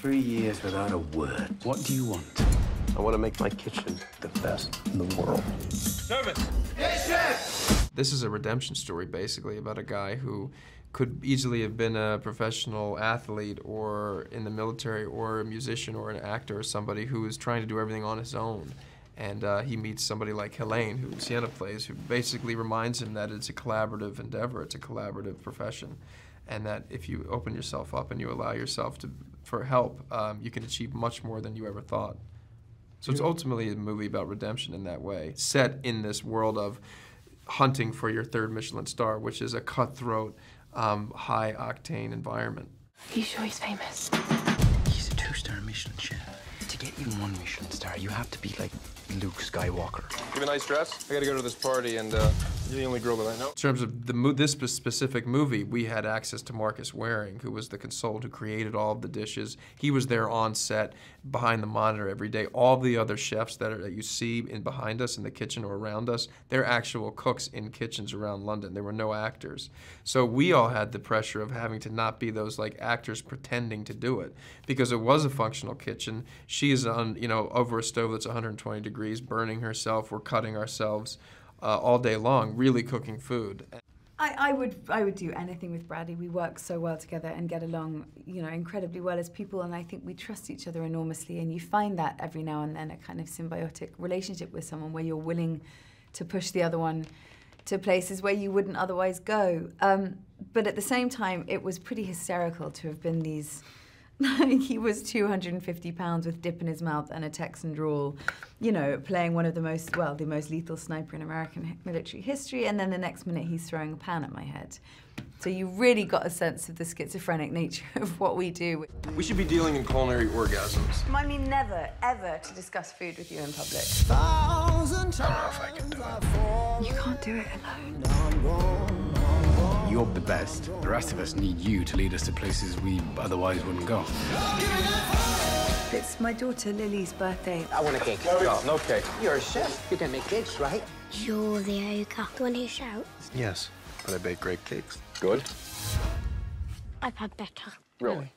three years without a word. What do you want? I want to make my kitchen the best in the world. Service! This is a redemption story, basically, about a guy who could easily have been a professional athlete or in the military or a musician or an actor or somebody who is trying to do everything on his own. And uh, he meets somebody like Helene, who Sienna plays, who basically reminds him that it's a collaborative endeavor, it's a collaborative profession, and that if you open yourself up and you allow yourself to, for help, um, you can achieve much more than you ever thought. So it's ultimately a movie about redemption in that way, set in this world of hunting for your third Michelin star, which is a cutthroat, um, high octane environment. Are you sure he's famous? He's a two-star Michelin chef. To get even one Michelin star, you have to be like Luke Skywalker. You have a nice dress? I gotta go to this party, and uh, you're the only girl that I know. In terms of the mo- this specific movie, we had access to Marcus Wareing, who was the consultant who created all of the dishes. He was there on set, behind the monitor every day. All the other chefs that, are, that you see in behind us in the kitchen or around us, they're actual cooks in kitchens around London. There were no actors, so we all had the pressure of having to not be those like actors pretending to do it because it was a functional kitchen. She is on, you know, over a stove that's 120 degrees, burning herself. We're cutting ourselves uh, all day long, really cooking food. I, I would I would do anything with Brady. We work so well together and get along, you know, incredibly well as people and I think we trust each other enormously and you find that every now and then a kind of symbiotic relationship with someone where you're willing to push the other one to places where you wouldn't otherwise go. Um, but at the same time, it was pretty hysterical to have been these he was 250 pounds with dip in his mouth and a Texan drawl, you know, playing one of the most, well, the most lethal sniper in American military history, and then the next minute he's throwing a pan at my head. So you really got a sense of the schizophrenic nature of what we do. We should be dealing in culinary orgasms. Remind me never, ever to discuss food with you in public. I don't know if I can do it. You can't do it alone. You're the best. The rest of us need you to lead us to places we otherwise wouldn't go. It's my daughter Lily's birthday. I want a cake. No, no cake. You're a chef. You can make cakes, right? You're the ogre. The one who shouts. Yes, but I bake great cakes. Good. I've had better. Really?